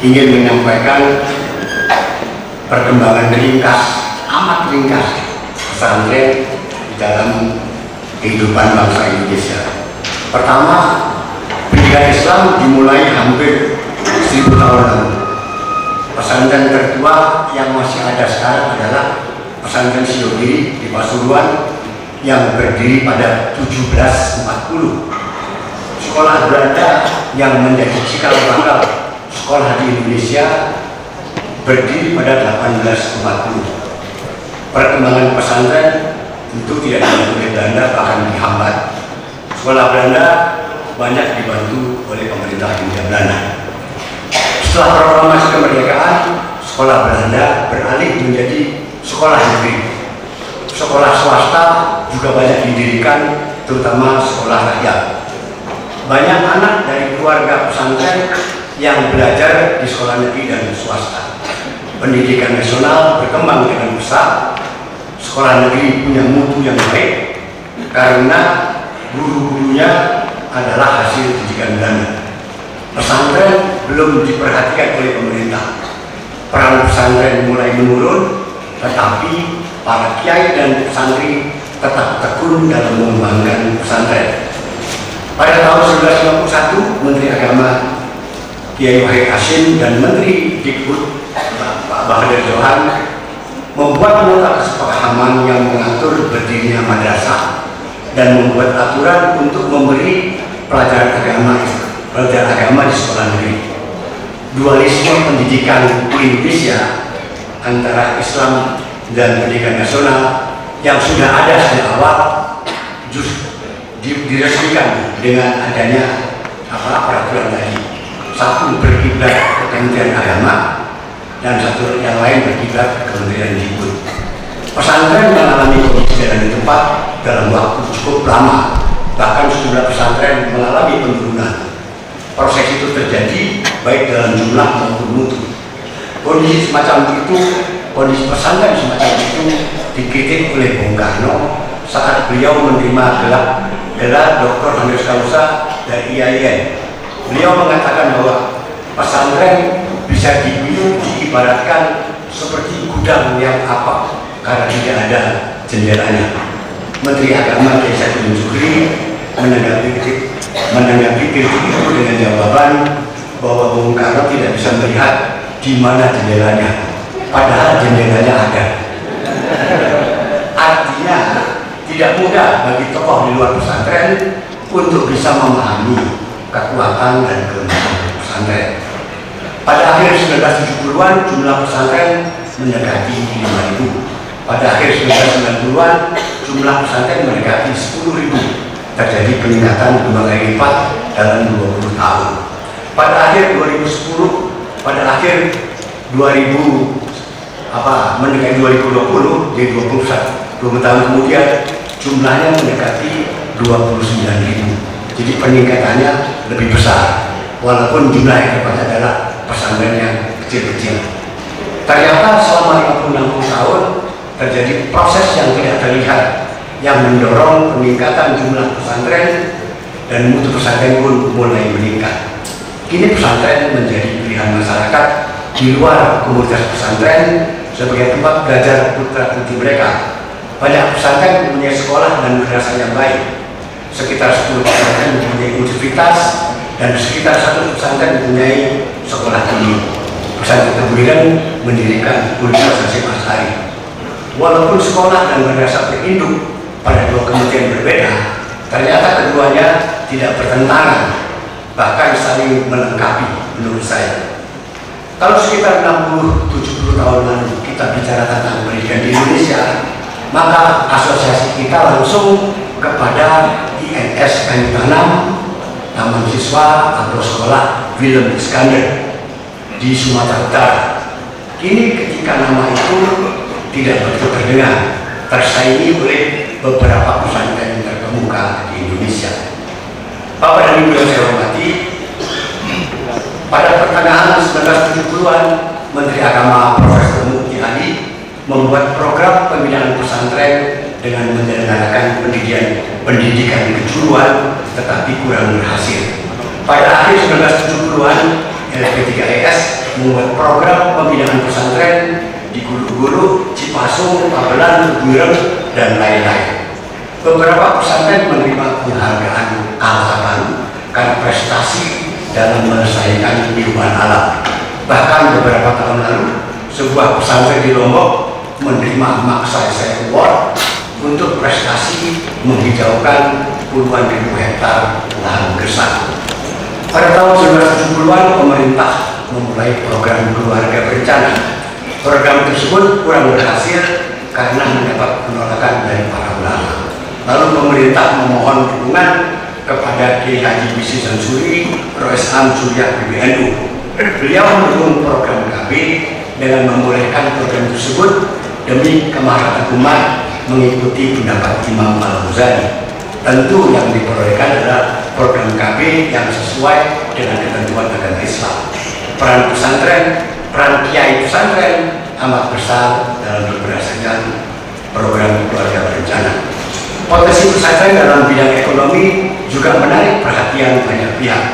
ingin menyampaikan perkembangan ringkas, amat ringkas pesantren di dalam kehidupan bangsa Indonesia. Pertama, pendidikan Islam dimulai hampir seribu tahun lalu. Pesantren tertua yang masih ada sekarang adalah pesantren Siogiri di Pasuruan yang berdiri pada 1740. Sekolah Belanda yang menjadi cikal bakal sekolah di Indonesia berdiri pada 1840. Perkembangan pesantren tentu tidak dibantu oleh Belanda bahkan dihambat. Sekolah Belanda banyak dibantu oleh pemerintah Hindia Belanda. Setelah proklamasi kemerdekaan, sekolah Belanda beralih menjadi sekolah negeri. Sekolah swasta juga banyak didirikan, terutama sekolah rakyat. Banyak anak dari keluarga pesantren yang belajar di sekolah negeri dan swasta. Pendidikan nasional berkembang dengan besar. Sekolah negeri punya mutu yang baik karena guru-gurunya adalah hasil didikan Belanda. Pesantren belum diperhatikan oleh pemerintah. Peran pesantren mulai menurun, tetapi para kiai dan santri tetap tekun dalam mengembangkan pesantren. Pada tahun 1951, Menteri Agama Kiai Wahid Hashim dan Menteri Dikbud Pak Bahadur Johan membuat nota kesepahaman yang mengatur berdirinya madrasah dan membuat aturan untuk memberi pelajaran agama pelajaran agama di sekolah negeri. Dualisme pendidikan di Indonesia antara Islam dan pendidikan nasional yang sudah ada sejak awal justru diresmikan dengan adanya apa peraturan satu berkiblat ke Kementerian Agama dan satu yang lain berkiblat ke Kementerian Dikbud. Pesantren mengalami kondisi dan tempat dalam waktu cukup lama, bahkan sejumlah pesantren mengalami penurunan. Proses itu terjadi baik dalam jumlah maupun mutu. Kondisi semacam itu, kondisi pesantren semacam itu dikritik oleh Bung Karno saat beliau menerima gelar gelar Dr. Handes Kausa dari IAIN Beliau mengatakan bahwa pesantren bisa diibaratkan seperti gudang yang apa karena tidak ada jendelanya. Menteri Agama Desa Jukri menanggapi menanggapi kritik itu dengan jawaban bahwa Bung Karno tidak bisa melihat di mana jendelanya, padahal jendelanya ada. Artinya tidak mudah bagi tokoh di luar pesantren untuk bisa memahami kekuatan dan kelemahan pesantren. Pada akhir 1970-an jumlah pesantren mendekati 5.000. Pada akhir 1990-an jumlah pesantren mendekati 10.000. Terjadi peningkatan dua kali lipat dalam 20 tahun. Pada akhir 2010, pada akhir 2000 apa mendekati 2020 jadi 21 20 tahun kemudian jumlahnya mendekati 29.000 jadi peningkatannya lebih besar. Walaupun jumlah yang dapat adalah pesantren yang kecil-kecil. Ternyata selama 50-60 tahun terjadi proses yang tidak terlihat yang mendorong peningkatan jumlah pesantren dan mutu pesantren pun mulai meningkat. Kini pesantren menjadi pilihan masyarakat di luar komunitas pesantren sebagai tempat belajar putra putri mereka. Banyak pesantren mempunyai sekolah dan madrasah yang baik, sekitar 10 pesantren mempunyai universitas dan sekitar satu pesantren mempunyai sekolah tinggi. Pesantren Tebuiran mendirikan Universitas Hasyim Asari. Walaupun sekolah dan madrasah berinduk pada dua kementerian berbeda, ternyata keduanya tidak bertentangan, bahkan saling melengkapi menurut saya. Kalau sekitar 60-70 tahun lalu kita bicara tentang pendidikan di Indonesia, maka asosiasi kita langsung kepada INS Kayu Taman Siswa atau Sekolah Willem Iskandar di Sumatera Utara. Kini ketika nama itu tidak begitu terdengar, tersaingi oleh beberapa pesantren terkemuka di Indonesia. Bapak dan Ibu yang saya hormati, pada pertengahan 1970-an, Menteri Agama Profesor Mukti Ali membuat program pembinaan pesantren dengan menyelenggarakan pendidikan pendidikan kejuruan tetapi kurang berhasil. Pada akhir 1970-an LP3ES membuat program pembinaan pesantren di Gulu-Gulu, Cipasung, Pabelan, Teguireng, dan lain-lain. Beberapa pesantren menerima penghargaan kalah karena prestasi dalam melestarikan lingkungan alam. Bahkan beberapa tahun lalu, sebuah pesantren di Lombok menerima maksa Award untuk prestasi menghijaukan puluhan ribu hektar lahan gersang. Pada tahun 1970-an, pemerintah memulai program keluarga berencana. Program tersebut kurang berhasil karena mendapat penolakan dari para ulama. Lalu pemerintah memohon dukungan kepada Kiai Haji Bisi Sansuri, Roes Am Surya PBNU. Beliau mendukung program KB dengan memulihkan program tersebut demi kemaslahatan umat mengikuti pendapat Imam Al-Ghazali. Tentu yang diperolehkan adalah program KB yang sesuai dengan ketentuan agama Islam. Peran pesantren, peran kiai pesantren amat besar dalam berberasanya program keluarga berencana. Potensi pesantren dalam bidang ekonomi juga menarik perhatian banyak pihak.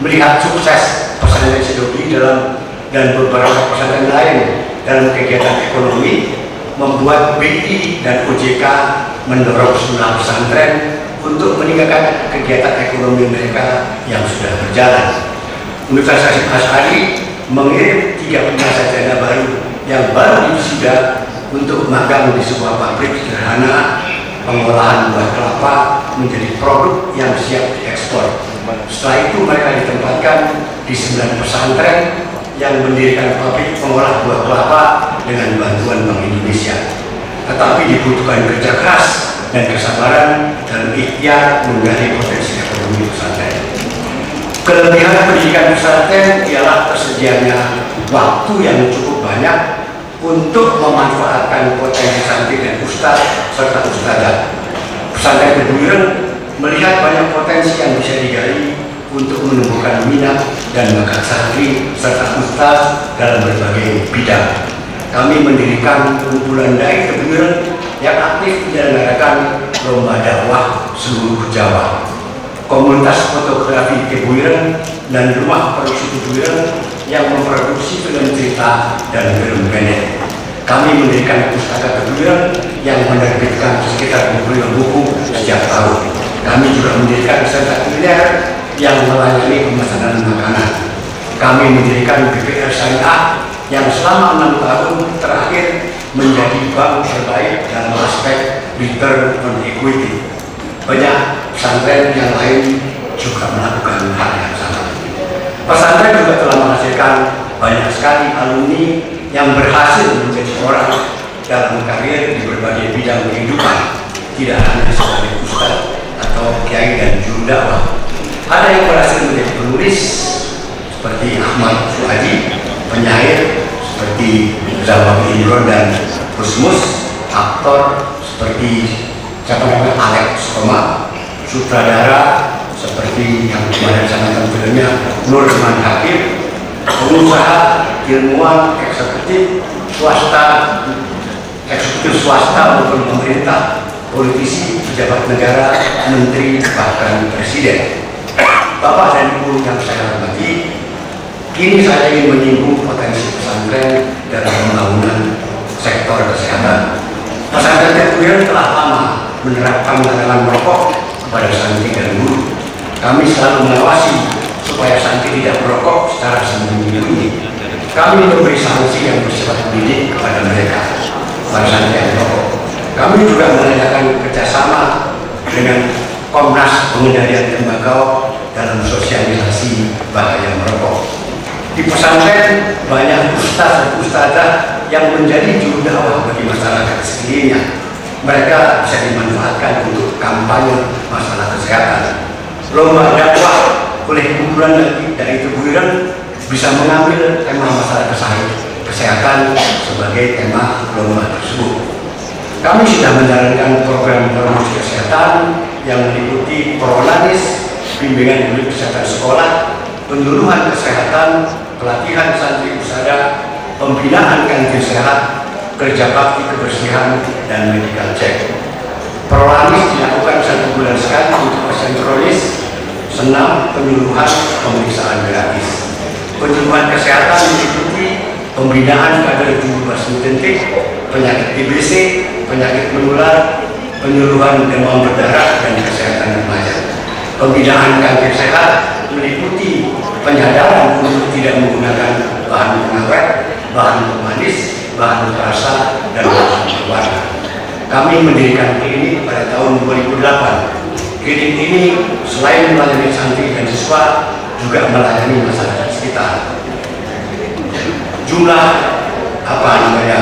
Melihat sukses pesantren Sidobi dalam dan beberapa pesantren lain dalam kegiatan ekonomi membuat BI dan OJK mendorong sejumlah pesantren untuk meningkatkan kegiatan ekonomi mereka yang sudah berjalan. Universitas Asari mengirim tiga sarjana baru yang baru sudah untuk magang di sebuah pabrik sederhana pengolahan buah kelapa menjadi produk yang siap diekspor. Setelah itu mereka ditempatkan di sembilan pesantren yang mendirikan pabrik pengolah buah kelapa dengan bantuan Bank Indonesia. Tetapi dibutuhkan kerja keras dan kesabaran dan ikhtiar menggali potensi ekonomi pesantren. Kelebihan pendidikan pesantren ialah tersedianya waktu yang cukup banyak untuk memanfaatkan potensi santri dan ustaz serta ustazah. Pesantren Kebuiren melihat banyak potensi yang bisa digali untuk menumbuhkan minat dan bakat santri serta ustaz dalam berbagai bidang. Kami mendirikan kumpulan dai kebuiran yang aktif menyelenggarakan lomba dakwah seluruh Jawa. Komunitas fotografi kebuiran dan rumah produksi kebuiran yang memproduksi film cerita dan film pendek. Kami mendirikan pustaka kebuiran yang menerbitkan sekitar 25 buku setiap tahun. Kami juga mendirikan sentra kuliner yang melayani pemesanan makanan. Kami mendirikan BPR Syariah yang selama enam tahun terakhir menjadi bank terbaik dalam aspek return on equity. Banyak pesantren yang lain juga melakukan hal yang sama. Pesantren juga telah menghasilkan banyak sekali alumni yang berhasil menjadi orang dalam karir di berbagai bidang kehidupan, tidak hanya sebagai ustaz atau kiai dan juru dakwah, ada yang berhasil menjadi penulis seperti Ahmad Suhaji, penyair seperti Imron dan Rusmus, aktor seperti siapa Alex Koma, sutradara seperti yang kemarin saya nonton filmnya Nurman Hakim, pengusaha, ilmuwan, eksekutif, swasta, eksekutif swasta maupun pemerintah, politisi, pejabat negara, menteri, bahkan presiden. Bapak dan Ibu yang saya hormati, kini saya ingin menyinggung potensi pesantren dalam pembangunan sektor kesehatan. Pesantren Teguyan telah lama menerapkan larangan merokok kepada santri dan guru. Kami selalu mengawasi supaya santri tidak merokok secara sembunyi-sembunyi. Kami memberi sanksi yang bersifat pendidik kepada mereka, para santri yang merokok. Kami juga mengadakan kerjasama dengan Komnas Pengendalian Tembakau dalam sosialisasi bahaya merokok. Di pesantren banyak ustaz dan ustazah yang menjadi juru dakwah bagi masyarakat sekelilingnya. Mereka bisa dimanfaatkan untuk kampanye masalah kesehatan. Lomba dakwah oleh kumpulan dari Tebuiran bisa mengambil tema masalah kesehatan sebagai tema lomba tersebut. Kami sudah menjalankan program promosi kesehatan yang meliputi prolanis bimbingan unit kesehatan sekolah, penyuluhan kesehatan, pelatihan santri usada, pembinaan kantin sehat, kerja bakti kebersihan, dan medical check. Prolanis dilakukan satu bulan sekali untuk pasien kronis, senam, penyuluhan, pemeriksaan gratis. Penyuluhan kesehatan meliputi pembinaan kader tubuh detik, penyakit TBC, penyakit menular, penyuluhan demam berdarah dan kesehatan remaja. Pembinaan kanker sehat meliputi penyadaran untuk tidak menggunakan bahan pengawet, bahan pemanis, bahan perasa, dan bahan berwarna. Kami mendirikan klinik pada tahun 2008. Klinik ini selain melayani santri dan siswa, juga melayani masyarakat sekitar. Jumlah apa namanya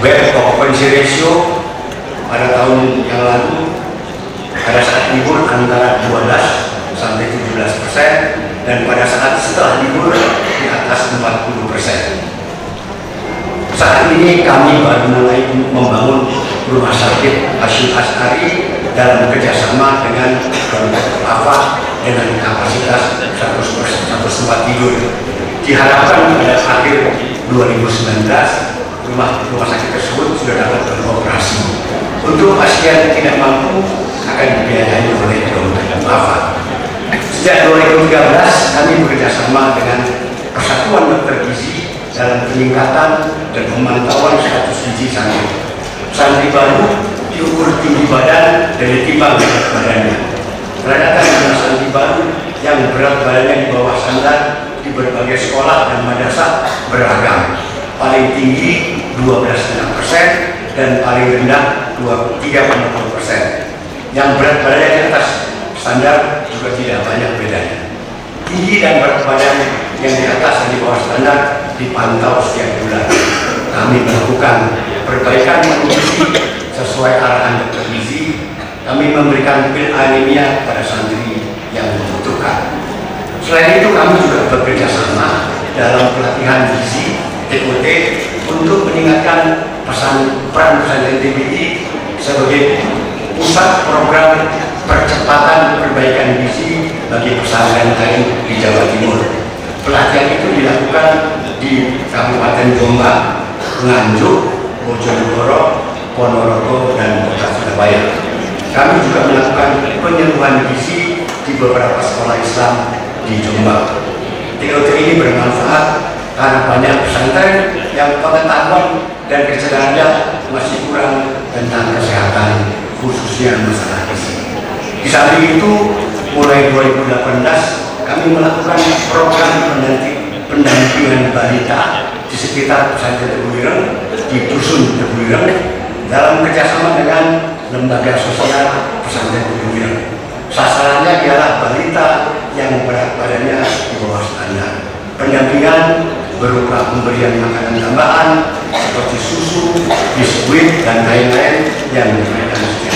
bed occupancy ratio pada tahun yang lalu pada saat libur antara 12 sampai 17 persen dan pada saat setelah libur di atas 40 persen. Saat ini kami baru mulai membangun rumah sakit Hashim Asari dalam kerjasama dengan Dr. Lava dengan kapasitas 100 tempat tidur. Diharapkan pada akhir 2019 rumah rumah sakit tersebut sudah dapat beroperasi. Untuk pasien tidak mampu akan dibiayai oleh Dr. Lava. Sejak 2013 kami bekerjasama dengan Persatuan Dokter Gizi dalam peningkatan dan pemantauan status gizi santri. Santri baru diukur tinggi badan dan ditimbang berat badannya. Ternyata jumlah santri baru yang berat badannya di bawah standar di berbagai sekolah dan madrasah beragam. Paling tinggi 12,6 persen dan paling rendah 3,6 persen. Yang berat badannya di atas standar juga tidak banyak bedanya. Tinggi dan berat badan yang di atas dan di bawah standar dipantau setiap bulan. Kami melakukan perbaikan nutrisi sesuai arahan dokter gizi. Kami memberikan pil anemia kepada santri yang membutuhkan. Selain itu kami juga bekerja sama dalam pelatihan gizi TOT untuk meningkatkan pesan peran pesantren TBI sebagai pusat program percepatan perbaikan gizi bagi pesantren lain di Jawa Timur. Pelatihan itu dilakukan di Kabupaten Jombang, Nganjuk, Bojonegoro, Ponorogo, dan Kota Surabaya. Kami juga melakukan penyembuhan gizi di beberapa sekolah Islam di Jombang. TOT ini bermanfaat karena banyak pesantren yang pengetahuan dan kesadarannya masih kurang tentang kesehatan khususnya masalah gizi. Di samping itu, mulai 2018 kami melakukan program pendampingan balita di sekitar pesantren Teguireng, di dusun Teguireng, dalam kerjasama dengan lembaga sosial pesantren Teguireng. Sasarannya ialah balita yang berat badannya di bawah standar. Pendampingan berupa pemberian makanan tambahan seperti susu, biskuit, dan lain-lain yang diberikan setiap.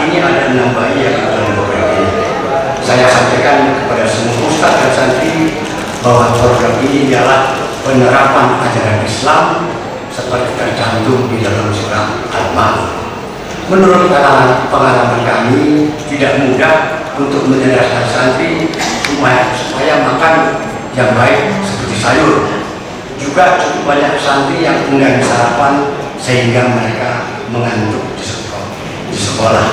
Ini ada enam bayi yang dalam program ini. Saya sampaikan kepada semua ustaz dan santri bahwa program ini ialah penerapan ajaran Islam seperti tercantum di dalam surat Al-Ma'un. Menurut pengalaman kami, tidak mudah untuk menjelaskan santri supaya, supaya makan yang baik seperti sayur. Juga cukup banyak santri yang enggan sarapan sehingga mereka mengantuk di sekolah. Di sekolah.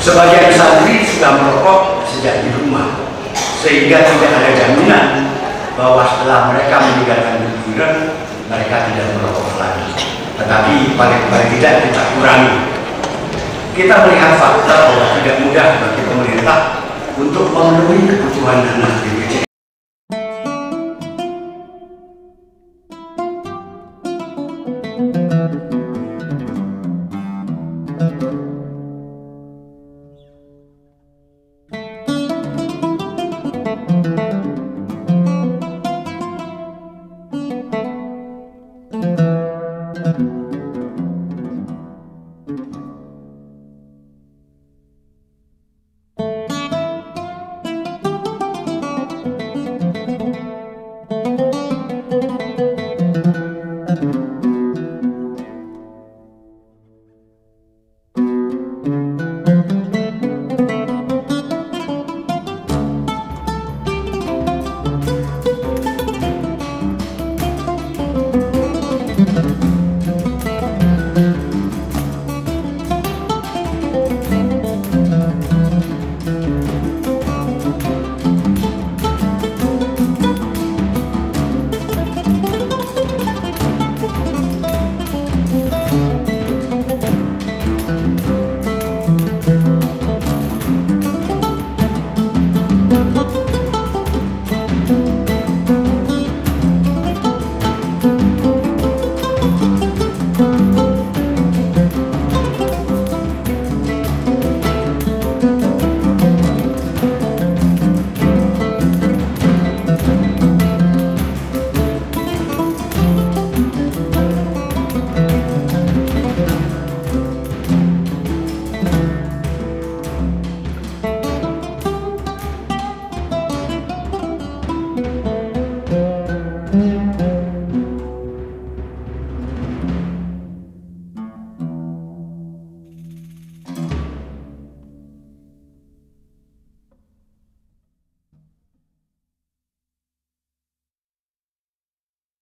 Sebagian santri sudah merokok sejak di rumah, sehingga tidak ada jaminan bahwa setelah mereka meninggalkan kuburan, mereka tidak merokok lagi. Tetapi paling-paling tidak kita kurangi. Kita melihat fakta bahwa tidak mudah bagi pemerintah untuk memenuhi kebutuhan dana